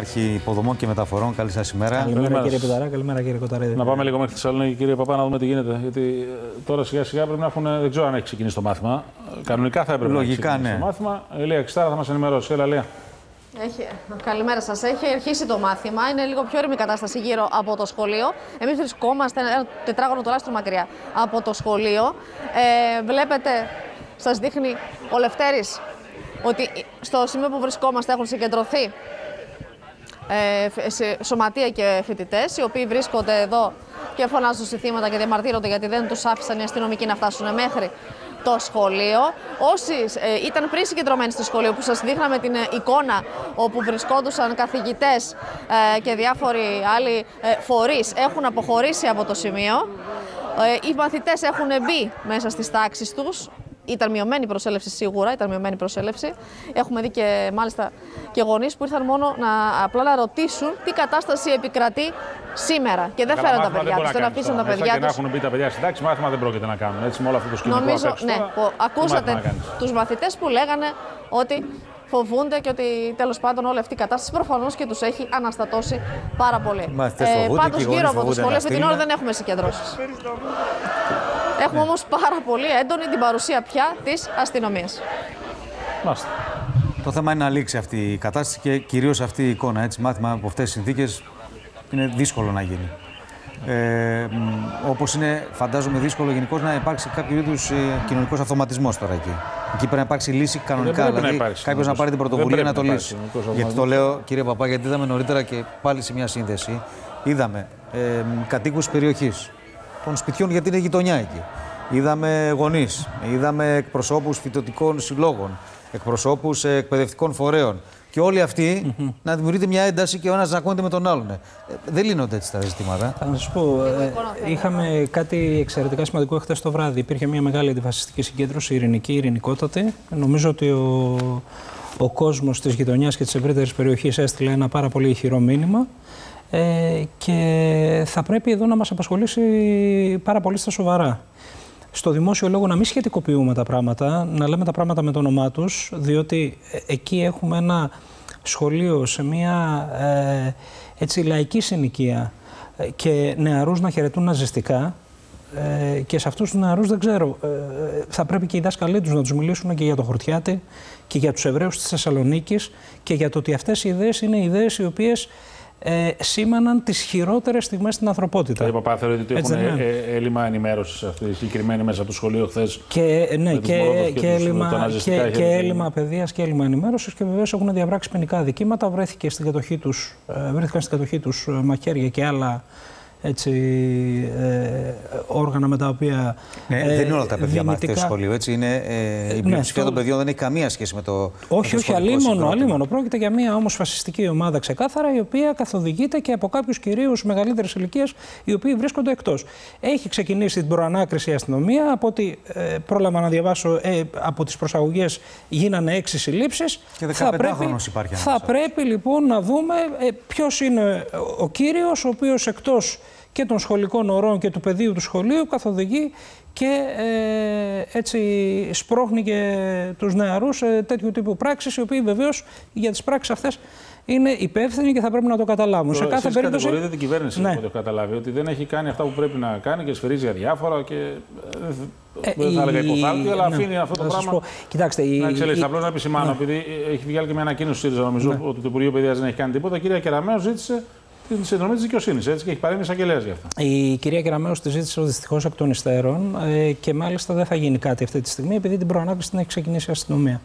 Αρχή υποδομών και μεταφορών, καλή σας ημέρα. Καλημέρα, Καλημέρα κύριε σας. Πιταρά, καλημέρα κύριε Κοταρίδη. Να πάμε λίγο μέχρι Θεσσαλονίκη, κύριε Παπά, να δούμε τι γίνεται. Γιατί ε, τώρα σιγά σιγά πρέπει να έχουν. Δεν ξέρω αν έχει ξεκινήσει το μάθημα. Ε, Κανονικά θα έπρεπε Λογικά, να έχει ξεκινήσει ναι. το μάθημα. Η Λία Ξτάρα θα μας ενημερώσει. Έλα, Λία. Έχει. Καλημέρα σας. Έχει αρχίσει το μάθημα. Είναι λίγο πιο όρημη κατάσταση γύρω από το σχολείο. Εμείς βρισκόμαστε ένα τετράγωνο τουλάχιστον μακριά από το σχολείο. Ε, βλέπετε, σας δείχνει ο Λευτέρης ότι στο σημείο που βρισκόμαστε έχουν συγκεντρωθεί ε, φ- σε- σωματεία και φοιτητές, οι οποίοι βρίσκονται εδώ και φωνάζουν συνθήματα και διαμαρτύρονται γιατί δεν τους άφησαν οι αστυνομικοί να φτάσουν μέχρι το σχολείο. Όσοι ε, ήταν πριν συγκεντρωμένοι στο σχολείο, που σας δείχναμε την ε, εικόνα όπου βρισκόντουσαν καθηγητές ε, και διάφοροι άλλοι ε, φορείς, έχουν αποχωρήσει από το σημείο. Ε, οι μαθητές έχουν μπει μέσα στις τάξεις τους. Ήταν μειωμένη η προσέλευση σίγουρα, ήταν μειωμένη η προσέλευση. Έχουμε δει και μάλιστα και γονείς που ήρθαν μόνο να, απλά να ρωτήσουν τι κατάσταση επικρατεί σήμερα. Και δεν Καλά, φέραν τα μάθημα παιδιά μπορεί τους, να δεν κάνεις αφήσαν τα τώρα. παιδιά Μέσα του. Και να έχουν μπει τα παιδιά στην τάξη, μάθημα δεν πρόκειται να κάνουν. Έτσι, με όλο αυτό το σκηνικό απ' Νομίζω, έξω ναι, τώρα, που τι μάθημα να ακούσατε κάνεις; τους μαθητές που λέγανε ότι φοβούνται και ότι τέλος πάντων όλη αυτή η κατάσταση προφανώς και τους έχει αναστατώσει πάρα πολύ. Οι μαθητές φοβούνται Πάντως, και οι γονείς γύρω από το φοβούνται σχολείο να αυτή την στείλουν. ώρα δεν έχουμε συγκεντρώσεις. Έχουμε όμως πάρα πολύ έντονη την παρουσία πια της αστυνομίας. Μάλιστα. Το θέμα είναι να λήξει αυτή η κατάσταση και κυρίως αυτή η εικόνα. Έτσι, μάθημα από αυτές τις συνθήκες είναι δύσκολο να γίνει. Ε, Όπως είναι, φαντάζομαι, δύσκολο γενικώς να υπάρξει κάποιο είδους ε, κοινωνικός αυτοματισμός τώρα εκεί. Εκεί πρέπει να υπάρξει λύση κανονικά. πρέπει να δηλαδή, υπάρξει κάποιος να κοινωνικός- πάρει την δεν πρωτοβουλία να πρέπει το να λύσει. υπάρξει κοινωνικός Γιατί το λέω, κύριε Παπά, γιατί είδαμε νωρίτερα και πάλι σε μια σύνδεση. Είδαμε ε, κατοίκους περιοχής των σπιτιών, γιατί είναι γειτονιά εκεί. Είδαμε γονείς, είδαμε εκπροσώπους φοιτητικών συλλόγων, εκπροσώπους εκπαιδευτικών φορέων. Και όλοι αυτοί να δημιουργείται μια ένταση και ο ένας να ακούγεται με τον άλλον. Ε, δεν λύνονται έτσι τα ζητήματα. Θα σα πω, ε, είχαμε κάτι εξαιρετικά σημαντικό χθες το βράδυ. Υπήρχε μια μεγάλη αντιφασιστική συγκέντρωση, ειρηνική, ειρηνικότατη. Νομίζω ότι ο, ο κόσμος της γειτονιάς και της ευρύτερης περιοχής έστειλε ένα πάρα πολύ ηχηρό μήνυμα. Ε, και θα πρέπει εδώ να μας απασχολήσει πάρα πολύ στα σοβαρά. Στο δημόσιο λόγο να μην σχετικοποιούμε τα πράγματα, να λέμε τα πράγματα με το όνομά τους, διότι ε, εκεί έχουμε ένα σχολείο σε μια ε, έτσι λαϊκή συνοικία ε, και νεαρούς να χαιρετούν ναζιστικά ε, και σε αυτούς τους νεαρούς δεν ξέρω, ε, θα πρέπει και οι δάσκαλοι τους να τους μιλήσουν και για το Χορτιάτη και για τους Εβραίους της Θεσσαλονίκης και για το ότι αυτές οι ιδέες είναι ιδέες οι οποίες ε, σήμαναν τις χειρότερες στιγμές στην ανθρωπότητα. Κύριε Παπά, θεωρείτε ότι Έτσι έχουν δεν είναι. ε, έλλειμμα ενημέρωσης αυτή η συγκεκριμένη μέσα από το σχολείο χθες. Και, ναι, με τους και, Μολότοφ και και, τους- τα έλλειμμα, ναζιστικά και, και χέρια. έλλειμμα παιδείας και έλλειμμα ενημέρωσης και βεβαίως έχουν διαπράξει ποινικά αδικήματα. Βρέθηκε στην κατοχή τους, ε, βρέθηκαν στην κατοχή τους μαχαίρια και άλλα έτσι, ε, όργανα με τα οποία. Ναι, ε, δεν είναι όλα τα παιδιά μαθητέ δυνητικά- σχολείου. Έτσι. Είναι, ε, η ναι, πλειοψηφία αυτό- των παιδιών δεν έχει καμία σχέση με το. με το Όχι, όχι, σχολικό αλίμονο, συγκρότημα. αλίμονο. Πρόκειται για μια όμως φασιστική ομάδα ξεκάθαρα, η οποία καθοδηγείται και από κάποιους κυρίω μεγαλύτερης ηλικίας, οι οποίοι βρίσκονται εκτός. Έχει ξεκινήσει την προανάκριση η αστυνομία. Από ό,τι ε, πρόλαβα να διαβάσω ε, από τις προσαγωγές, γίνανε έξι συλλήψεις. Και 15χρονος υπάρχει Θα ανάμεσα. πρέπει λοιπόν να δούμε ε, ποιος είναι ο κύριος, ο οποίος εκτός και των σχολικών ορών και του πεδίου του σχολείου καθοδηγεί και ε, έτσι σπρώχνει και τους νεαρούς σε τέτοιου τύπου πράξεις οι οποίοι βεβαίως για τις πράξεις αυτές είναι υπεύθυνοι και θα πρέπει να το καταλάβουν. σε κάθε περίπτωση. Κατηγορείτε την κυβέρνηση, Ναι. ναι. το έχω καταλάβει, ότι δεν έχει κάνει αυτά που πρέπει να κάνει και σφυρίζει για διάφορα και. ε, δεν θα έλεγα η- υποθάλπη, αλλά ναι, αφήνει αυτό το θα σας πράγμα. πω. Κοιτάξτε, η- Να εξελίσσεται. η- Απλώς να επισημάνω, επειδή έχει βγάλει και μια ανακοίνωση στη ΣΥΡΙΖΑ, νομίζω ότι το Υπουργείο Παιδείας δεν έχει κάνει τίποτα. Η κυρία Κεραμέο ζήτησε την συνδρομή της δικαιοσύνης έτσι και έχει παρέμβει εισαγγελέα γι' αυτό. Η κυρία Κεραμέως τη ζήτησε δυστυχώς εκ των υστέρων ε, και μάλιστα δεν θα γίνει κάτι αυτή τη στιγμή επειδή την προανάκριση την έχει ξεκινήσει η αστυνομία.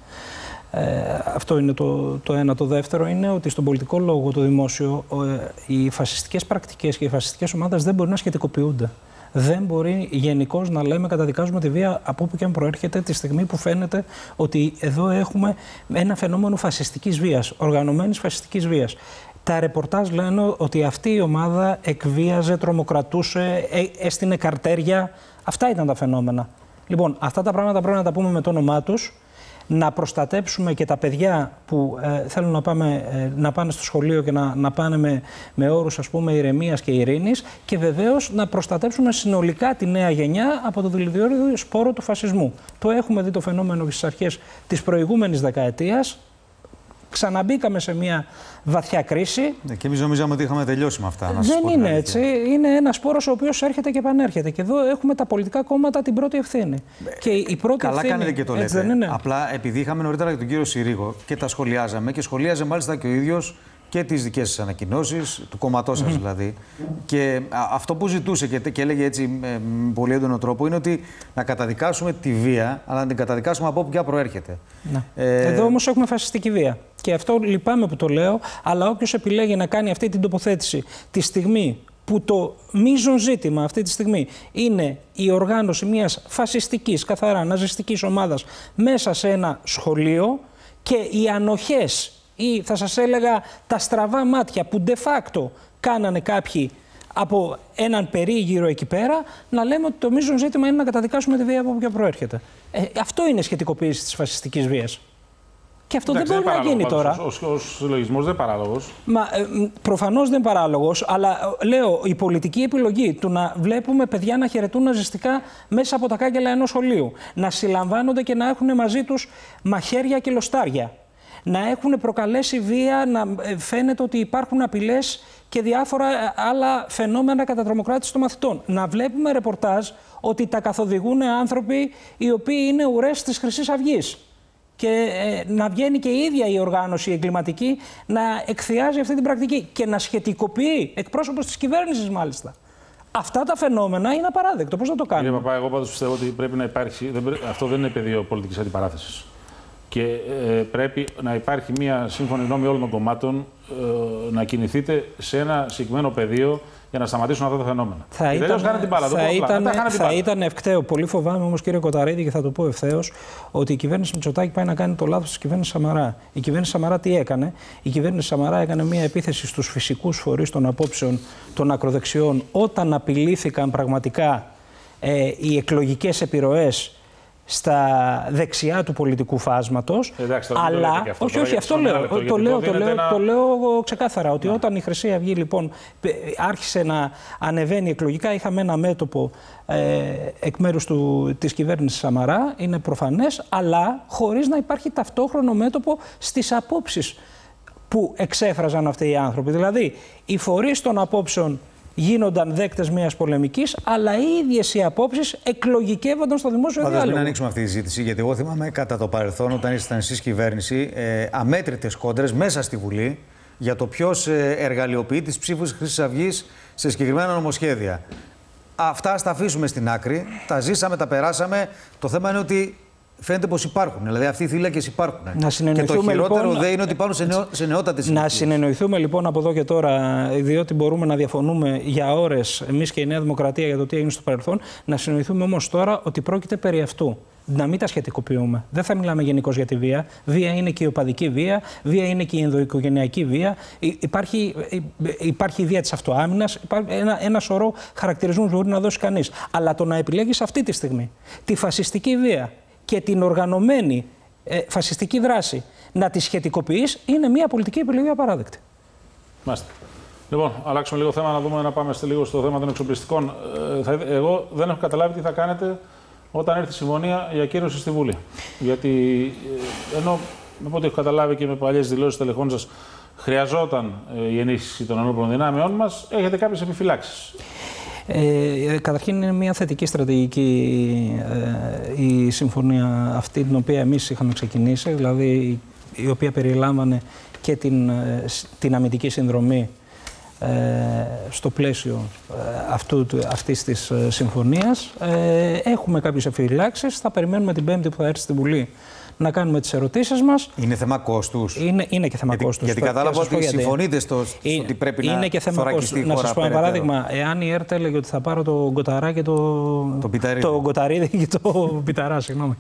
Ε, αυτό είναι το, το ένα. Το δεύτερο είναι ότι στον πολιτικό λόγο, το δημόσιο, ε, οι φασιστικές πρακτικές και οι φασιστικές ομάδες δεν μπορεί να σχετικοποιούνται. Δεν μπορεί γενικώς να λέμε καταδικάζουμε τη βία από όπου και αν προέρχεται τη στιγμή που φαίνεται ότι εδώ έχουμε ένα φαινόμενο φασιστικής βίας, οργανωμένης φασιστικής βίας. Τα ρεπορτάζ λένε ότι αυτή η ομάδα εκβίαζε, τρομοκρατούσε, ε, έστεινε καρτέρια. Αυτά ήταν τα φαινόμενα. Λοιπόν, αυτά τα πράγματα πρέπει να τα πούμε με το όνομά τους να προστατέψουμε και τα παιδιά που ε, θέλουν να, πάμε, ε, να πάνε στο σχολείο και να, να πάνε με, με όρους ας πούμε ηρεμίας και ειρήνης και βεβαίως να προστατέψουμε συνολικά τη νέα γενιά από το δηλητηριώδη σπόρο του φασισμού. Το έχουμε δει το φαινόμενο στις αρχές της προηγούμενης δεκαετίας ξαναμπήκαμε σε μια βαθιά κρίση. Ναι, και εμείς νομίζαμε ότι είχαμε τελειώσει με αυτά. Να σας Δεν πω την είναι αλήθεια. έτσι. Είναι ένας πόρο ο οποίος έρχεται και επανέρχεται. Και εδώ έχουμε τα πολιτικά κόμματα την πρώτη ευθύνη. Και η πρώτη Καλά ευθύνη. κάνετε και το έτσι λέτε. δεν είναι; Απλά επειδή είχαμε νωρίτερα και τον κύριο Συρίγο και τα σχολιάζαμε και σχολίαζε μάλιστα και ο ίδιος και τις δικές σα ανακοινώσεις, του κόμματό σας δηλαδή. Και α, αυτό που ζητούσε και, και έλεγε έτσι με με πολύ έντονο τρόπο είναι ότι να καταδικάσουμε τη βία, αλλά να την καταδικάσουμε από όπου πια προέρχεται. Ναι. Ε, Εδώ όμως έχουμε φασιστική βία. Και αυτό λυπάμαι που το λέω, αλλά όποιος επιλέγει να κάνει αυτή την τοποθέτηση τη στιγμή που το μείζον ζήτημα αυτή τη στιγμή είναι η οργάνωση μιας φασιστικής, καθαρά ναζιστικής ομάδας μέσα σε ένα σχολείο και οι ανοχές ή θα σας έλεγα τα στραβά μάτια που de facto κάνανε κάποιοι από έναν περίγυρο εκεί πέρα, να λέμε ότι το μείζον ζήτημα είναι να καταδικάσουμε τη βία από όποια προέρχεται. Ε, αυτό είναι σχετικοποίηση της φασιστικής βίας. Και αυτό Εντάξει, δεν μπορεί να είναι γίνει παράλογο τώρα. πάντως. Ο, ο, ο συλλογισμός δεν είναι παράλογος. Μα ε, προφανώς δεν είναι παράλογος, αλλά ε, λέω η πολιτική επιλογή του να βλέπουμε παιδιά να χαιρετούν ναζιστικά μέσα από τα κάγκελα ενός σχολείου, να συλλαμβάνονται και να έχουν μαζί τους μαχαίρια και λοστάρια, να έχουν προκαλέσει βία, να ε, φαίνεται ότι υπάρχουν απειλές και διάφορα ε, άλλα φαινόμενα κατά τρομοκράτηση των μαθητών. Να βλέπουμε ρεπορτάζ ότι τα καθοδηγούν άνθρωποι οι οποίοι είναι ουρές της Χρυσής Αυγής και ε, να βγαίνει και η ίδια η οργάνωση η εγκληματική να εκθιάζει αυτή την πρακτική και να σχετικοποιεί εκπρόσωπος της κυβέρνησης μάλιστα. Αυτά τα φαινόμενα είναι απαράδεκτο. Πώς να το Κύριε κάνουμε. Παπά, εγώ πάντως πιστεύω ότι πρέπει να υπάρξει. Δεν πρέ- αυτό δεν είναι πεδίο πολιτικής αντιπαράθεσης. Και ε, πρέπει να υπάρχει μια σύμφωνη γνώμη όλων των κομμάτων ε, να κινηθείτε σε ένα συγκεκριμένο πεδίο για να σταματήσουν αυτά τα φαινόμενα. Θα Και τελείως ήταν, χάνετε την μπάλα. το θα, πω απλά. ήταν, Μετά χάνετε την θα μπάλα. ήταν ευκταίο. Πολύ φοβάμαι όμως, κύριε Κοταρίδη, και θα το πω ευθέως, ότι η κυβέρνηση Μητσοτάκη πάει να κάνει το λάθος της κυβέρνησης Σαμαρά. Η κυβέρνηση Σαμαρά τι έκανε; Η κυβέρνηση Σαμαρά έκανε μια επίθεση στους φυσικούς φορείς των απόψεων των ακροδεξιών όταν απειλήθηκαν πραγματικά ε, οι εκλογικές επιρροές στα δεξιά του πολιτικού φάσματος. Εντάξει, τώρα μην το αλλά. λέτε και αυτό, όχι, τώρα, όχι, γιατί αυτό στο λέω. ένα λεπτό, Το γιατί λέω, εδώ το δίνεται λέω, ένα- το λέω ξεκάθαρα. Ότι όταν η Χρυσή Αυγή λοιπόν πε- άρχισε να ανεβαίνει εκλογικά, είχαμε ένα μέτωπο ε, εκ μέρους της κυβέρνησης Σαμαρά, είναι προφανές, αλλά χωρίς να υπάρχει ταυτόχρονο μέτωπο στις απόψεις που εξέφραζαν αυτοί οι άνθρωποι. Δηλαδή, οι φορείς των απόψεων γίνονταν δέκτες μιας πολεμικής, αλλά οι ίδιες οι απόψεις εκλογικεύονταν στο δημόσιο Πάντως μην διάλογο. ανοίξουμε αυτή τη συζήτηση, γιατί εγώ θυμάμαι κατά το παρελθόν, όταν ήσασταν εσείς κυβέρνηση, ε, αμέτρητες κόντρες μέσα στη Βουλή για το ποιος εργαλειοποιεί τις ψήφους τη Χρυσής Αυγής σε συγκεκριμένα νομοσχέδια. Αυτά ας τα αφήσουμε στην άκρη. Τα ζήσαμε, τα περάσαμε. Το θέμα είναι ότι φαίνεται πως υπάρχουν. Δηλαδή αυτοί οι θύλακες υπάρχουν. Να και το συνεννοηθούμε, χειρότερο λοιπόν, δεν είναι ότι υπάρχουν σε, νεό, σε νεότατε Να συνεννοηθούμε λοιπόν από εδώ και τώρα, διότι μπορούμε να διαφωνούμε για ώρες εμείς και η Νέα Δημοκρατία για το τι έγινε στο παρελθόν, να συνεννοηθούμε όμως τώρα ότι πρόκειται περί αυτού. Να μην τα σχετικοποιούμε. Δεν θα μιλάμε γενικώς για τη βία. Βία είναι και η οπαδική βία, βία είναι και η ενδοοικογενειακή βία. Υ- Υπάρχει, υ- υπάρχει η βία της αυτοάμυνας. Υπάρχει ένα, ένα σωρό χαρακτηρισμούς που μπορεί να δώσει κανείς. Αλλά το να επιλέγεις αυτή τη στιγμή τη φασιστική βία και την οργανωμένη ε, φασιστική δράση να τη σχετικοποιείς είναι μια πολιτική επιλογή απαράδεκτη. Μάλιστα. Λοιπόν, αλλάξουμε λίγο θέμα να δούμε να πάμε στη- λίγο στο θέμα των εξοπλιστικών. Ε, θα, ήθελα- εγώ δεν έχω καταλάβει τι θα κάνετε όταν έρθει η συμφωνία για κύρωση στη Βουλή. Γιατί ε, ενώ με ό,τι έχω καταλάβει και με παλιές δηλώσεις τελεχών σας χρειαζόταν ε, η ενίσχυση των ενόπλων δυνάμεών μας, έχετε κάποιες επιφυλάξεις. Ε, ε, καταρχήν είναι μια θετική στρατηγική ε, η συμφωνία αυτή την οποία εμείς είχαμε ξεκινήσει, δηλαδή η οποία περιλάμβανε και την, ε, σ- την αμυντική συνδρομή ε, στο πλαίσιο ε, αυτού, του- αυτής της ε, συμφωνίας. Ε, έχουμε κάποιες επιφυλάξεις, θα περιμένουμε την Πέμπτη που θα έρθει στη Βουλή να κάνουμε τις ερωτήσεις μας. Είναι θέμα κόστους. Είναι, είναι και θέμα Γιατί, κόστους. γιατί Θα- κατάλαβα θα σας πω ότι γιατί. συμφωνείτε στο, στο Είναι- ότι πρέπει είναι να και θέμα θωρακιστεί κόστος. η Να χώρα σας πω ένα περαιτέρω. παράδειγμα. Εάν η ΕΡΤ έλεγε ότι θα πάρω το Γκοταρά και το. Το Πιταρίδη. Το Γκοταρίδη και το Πιταρά, συγγνώμη.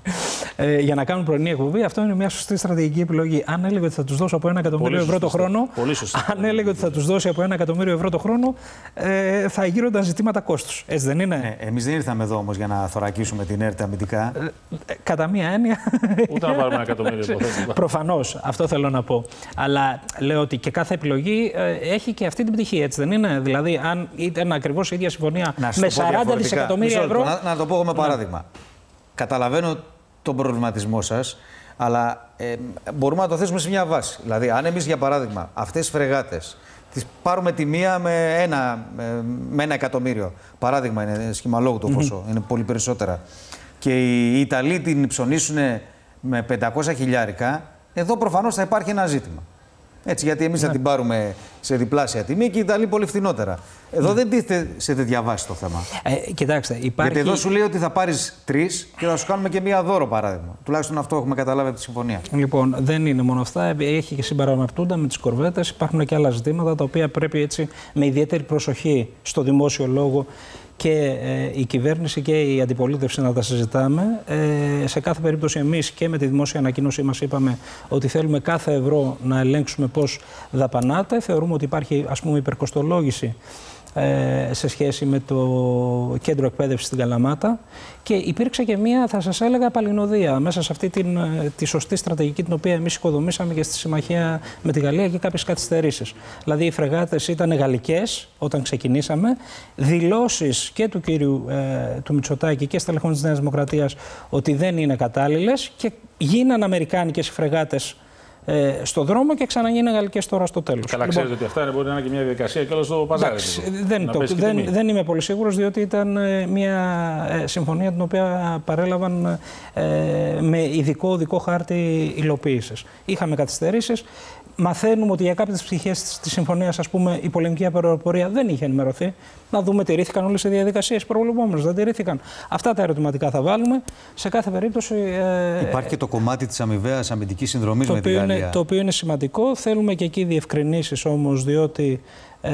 Ε, για να κάνουν πρωινή εκπομπή, αυτό είναι μια σωστή στρατηγική επιλογή. Αν έλεγε ότι θα τους δώσω από ένα εκατομμύριο Πολύ ευρώ το σωστή χρόνο. Πολύ σωστή Αν έλεγε ότι θα τους δώσει από ένα εκατομμύριο ευρώ το χρόνο, ε, θα γύρονταν ζητήματα κόστους. Έτσι δεν είναι; Ε, Εμείς δεν ήρθαμε εδώ όμως για να θωρακίσουμε την ΕΡΤ αμυντικά. Ε, κατά μία έννοια. Ούτε να πάρουμε ένα εκατομμύριο υποθέτω. Προφανώς, αυτό θέλω να πω. Αλλά λέω ότι και κάθε επιλογή ε, έχει και αυτή την πτυχή, έτσι δεν είναι; Δηλαδή, αν ήταν ακριβώς η ίδια συμφωνία Να σου με το πω 40 διαφορετικά. δισεκατομμύρια Μισό λεπτό, ευρώ. Ναι. Να, να το πω εγώ με παράδειγμα. Καταλαβαίνω τον προβληματισμό σας, Αλλά ε, μπορούμε να το θέσουμε σε μια βάση. Δηλαδή, αν εμείς για παράδειγμα αυτές τις φρεγάτες τις πάρουμε τη μία με ένα, με- με ένα εκατομμύριο. Παράδειγμα είναι σχημαλόγου το ποσό, είναι πολύ περισσότερα. Και οι Ιταλοί την ψωνίσουν με 500 χιλιάρικα, εδώ προφανώς θα υπάρχει ένα ζήτημα. Έτσι, γιατί εμείς θα την πάρουμε σε διπλάσια τιμή και οι Ιταλοί πολύ φθηνότερα. Εδώ δεν τίθεται σε τέτοια βάση το θέμα. Ε, κοιτάξτε, υπάρχει. Γιατί εδώ σου λέει ότι θα πάρεις τρεις και θα σου κάνουμε και μία δώρο παράδειγμα. Τουλάχιστον αυτό έχουμε καταλάβει από τη συμφωνία. Λοιπόν, δεν είναι μόνο αυτά. Έχει και συμπαραμαρτούντα με τις κορβέτες. Υπάρχουν και άλλα ζητήματα τα οποία πρέπει έτσι με ιδιαίτερη προσοχή στο δημόσιο λόγο και ε, η κυβέρνηση και η αντιπολίτευση να τα συζητάμε. Ε, σε κάθε περίπτωση, εμείς και με τη δημόσια ανακοίνωσή μας είπαμε ότι θέλουμε κάθε ευρώ να ελέγξουμε πώς δαπανάται. Θεωρούμε ότι υπάρχει ας πούμε υπερκοστολόγηση ε, σε σχέση με το κέντρο εκπαίδευσης στην Καλαμάτα και υπήρξε και μία, θα σας έλεγα, παλινοδία μέσα σε αυτή την, ε, τη σωστή στρατηγική την οποία εμείς οικοδομήσαμε και στη συμμαχία με τη Γαλλία και κάποιες καθυστερήσεις. Δηλαδή οι φρεγάτες ήταν γαλλικές όταν ξεκινήσαμε, δηλώσεις και του κύριου ε, του Μητσοτάκη και στελεχών της Νέας Δημοκρατίας ότι δεν είναι κατάλληλες και γίνανε αμερικάνικες οι φρεγάτες ε, στο δρόμο και ξαναγίνανε γαλλικές τώρα στο τέλος. Καλά, Λοιπόν, ξέρετε ότι αυτά μπορεί να είναι και μια διαδικασία και όλος το παζάρι. Εντάξει, λίγο. δεν, Να το, πέσει και δεν, τιμή. δεν είμαι πολύ σίγουρος διότι ήταν ε, μια ε, συμφωνία την οποία παρέλαβαν ε, με ειδικό οδικό χάρτη υλοποίησης. Είχαμε καθυστερήσεις. Μαθαίνουμε ότι για κάποιες πτυχές της συμφωνίας, ας πούμε, η πολεμική αεροπορία δεν είχε ενημερωθεί. Να δούμε, τηρήθηκαν όλες οι διαδικασίες προβλεπόμενες, δεν τηρήθηκαν. Αυτά τα ερωτηματικά θα βάλουμε. Σε κάθε περίπτωση... ε, Υπάρχει και το κομμάτι της αμοιβαίας αμυντικής συνδρομής το με τη οποίο, Γαλλία. Είναι, το οποίο είναι σημαντικό. Θέλουμε και εκεί διευκρινήσεις όμως, διότι ε,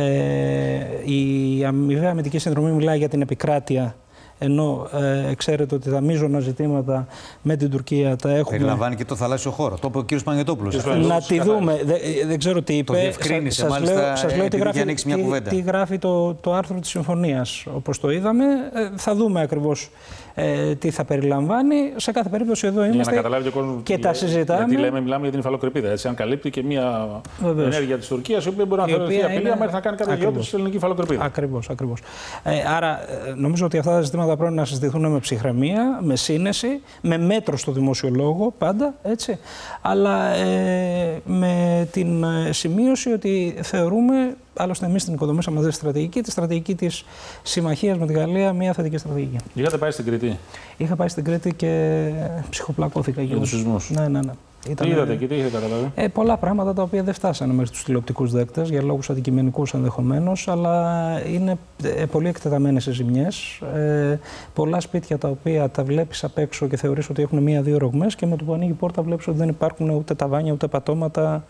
η αμοιβαία αμυντική συνδρομή μιλάει για την επικράτεια, ενώ ε, ξέρετε ότι τα μείζωνα ζητήματα με την Τουρκία τα έχουμε... Περιλαμβάνει και το θαλάσσιο χώρο. Το είπε ο κ. Παγετόπουλο. Κύριος Να τη Ξεκάθαρα. δούμε. Δεν, δεν ξέρω τι είπε. διευκρίνησε, Σα- σας μάλιστα, λέω, σας λέω τι επειδή είχε γράφει, ανοίξει μια τι- κουβέντα. τι γράφει το, το άρθρο της συμφωνίας. Όπως το είδαμε, Ε, θα δούμε ακριβώς ε, τι θα περιλαμβάνει. Σε κάθε περίπτωση εδώ Για να είμαστε καταλάβει και ο κόσμος. και τα συζητάμε. Γιατί λέμε, μιλάμε για την υφαλοκρηπίδα. Έτσι, αν καλύπτει και μια Βεβαίως. ενέργεια της Τουρκίας, η οποία μπορεί να Η θεωρηθεί οποία απειλή, είναι- άμα έρθει να κάνει κάποια Ακριβώς. γεώτρηση στην ελληνική υφαλοκρηπίδα. Ακριβώς, ακριβώς. Ε, άρα, ε, νομίζω ότι αυτά τα ζητήματα πρέπει να συζητηθούν με ψυχραιμία, με σύνεση, με μέτρο στο δημόσιο λόγο πάντα, έτσι. Αλλά ε, με την ε, σημείωση ότι θεωρούμε, άλλωστε εμείς την οικοδομήσαμε αυτή τη στρατηγική, τη στρατηγική της συμμαχίας με τη Γαλλία, μια θετική στρατηγική. Είχατε πάει στην Κρήτη; Είχα πάει στην Κρήτη και ψυχοπλακώθηκα. Για τους σεισμούς. Ναι, ναι, ναι. Τι Ήταν- είδατε εκεί, τι είχατε καταλάβει; ε, πολλά πράγματα τα οποία δεν φτάσανε μέχρι τους τηλεοπτικούς δέκτες για λόγους αντικειμενικούς ενδεχομένως αλλά είναι ε, πολύ εκτεταμένες οι ζημιές. Ε, πολλά σπίτια τα οποία τα βλέπεις απ' έξω και θεωρείς ότι έχουν μία-δύο ρογμές και με το που ανοίγει η πόρτα βλέπεις ότι δεν υπάρχουν ούτε ταβάνια, ούτε πατώματα,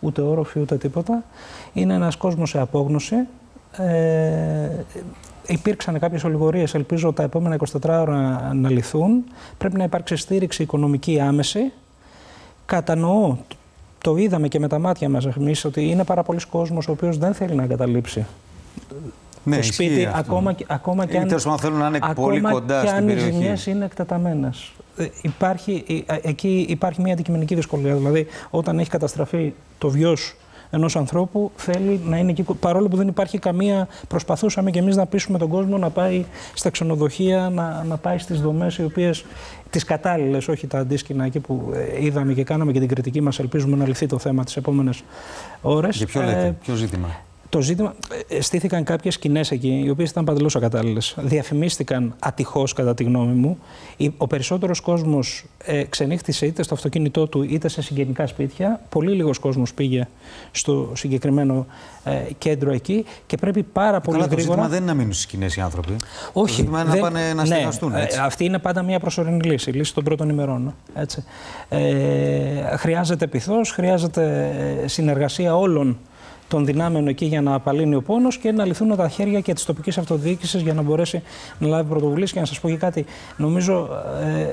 ούτε όροφοι, ούτε τίποτα. Είναι ένας κόσμος σε απόγνωση. Ε, Υπήρξαν κάποιες ολιγορίες, ελπίζω τα επόμενα 24 ώρα να λυθούν. Πρέπει να υπάρξει στήριξη οικονομική άμεση. Κατανοώ, το είδαμε και με τα μάτια μας εμείς, ότι είναι πάρα πολλοί κόσμος ο οποίος δεν θέλει να εγκαταλείψει Ναι, το ισχύει σπίτι, αυτό. ακόμα, και- ακόμα και Ή αν, τέλος πάντων θέλουν να είναι πολύ ακόμα κοντά και στην αν οι περιοχή. ζημιές είναι εκτεταμένες. Ε, Υπάρχει, ε, ε, εκεί υπάρχει μια αντικειμενική δυσκολία. Δηλαδή, όταν έχει καταστραφεί το βιός ενός ανθρώπου, θέλει να είναι εκεί, παρόλο που δεν υπάρχει καμία, προσπαθούσαμε και εμείς να πείσουμε τον κόσμο να πάει στα ξενοδοχεία, να, να πάει στις δομές οι οποίες τις κατάλληλες, όχι τα αντίσκηνα εκεί που ε, είδαμε και κάναμε και την κριτική μας, ελπίζουμε να λυθεί το θέμα τις επόμενες ώρες. Για ποιο Ε, λέτε, ποιο ζήτημα; Το ζήτημα, ε, στήθηκαν κάποιες σκηνές εκεί, οι οποίες ήταν παντελώς ακατάλληλες. Διαφημίστηκαν ατυχώς, κατά τη γνώμη μου. Η- Ο περισσότερος κόσμος ε, ξενύχτησε είτε στο αυτοκίνητό του, είτε σε συγγενικά σπίτια. Πολύ λίγος κόσμος πήγε στο συγκεκριμένο ε, κέντρο εκεί και πρέπει πάρα πολύ Καλά, το γρήγορα... ζήτημα δεν είναι να μείνουν στι σκηνές οι άνθρωποι. Όχι. Το ζήτημα είναι δεν- να πάνε να ναι, στεγαστούν. ε, έτσι. αυτή είναι πάντα μια προσωρινή λύση, η λύση των πρώτων ημερών. Έτσι. Ε, χρειάζεται πειθός, χρειάζεται ε, συνεργασία όλων των δυνάμεων εκεί για να απαλύνει ο πόνος και να λυθούν τα χέρια και της τοπικής αυτοδιοίκησης για να μπορέσει να λάβει πρωτοβουλίες. Και να σας πω και κάτι, νομίζω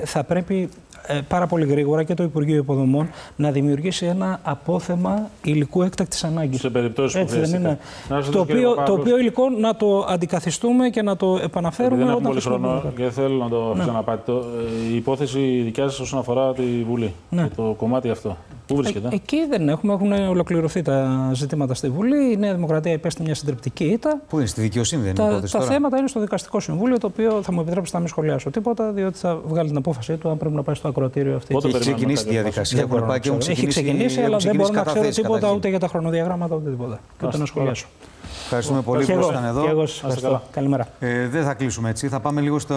ε, θα πρέπει ε, πάρα πολύ γρήγορα και το Υπουργείο Υποδομών να δημιουργήσει ένα απόθεμα υλικού έκτακτης ανάγκης. Σε περιπτώσεις που Έτσι δεν χρειαστεί. είναι. Να σας Το ρωτήσω, κύριε οποίο, το Παπάδος, οποίο υλικό να το αντικαθιστούμε και να το επειδή επαναφέρουμε δεν όταν έχουμε πολύ χρόνο χρησιμοποιούμε. και θέλω να το αφήσω να πάτε. Το, ε, η υπόθεση δικιά σας όσον αφορά τη Βουλή. Ναι. Και το κομμάτι αυτό. Πού βρίσκεται; Ε, εκεί δεν έχουμε, έχουν ολοκληρωθεί τα ζητήματα στη στη Βουλή. Η Νέα Δημοκρατία υπέστη μια συντριπτική ήττα. Πού είναι, στη δικαιοσύνη δεν είναι Τα, υπόθεση τα τώρα; θέματα είναι στο Δικαστικό Συμβούλιο, το οποίο θα μου επιτρέψει να μην σχολιάσω τίποτα, διότι θα βγάλει την απόφασή του αν πρέπει να πάει στο ακροατήριο αυτή. Πότε Έχει περιμένουμε ξεκινήσει τη κάτι διαδικασία. Δεν Έχουν μπορώ να πάει και έχουν ξέρω. Έχει ξεκινήσει, ξεκινήσει, έχουν αλλά δεν μπορώ να ξέρω καταθέσεις τίποτα καταρχήν. ούτε για τα χρονοδιαγράμματα ούτε τίποτα. Και ούτε να σχολιάσω. Ευχαριστούμε πολύ Και που εγώ, ήσασταν εδώ. και εγώ σας ευχαριστώ. καλά. Καλημέρα. Ε, δεν θα κλείσουμε έτσι. Θα πάμε λίγο στο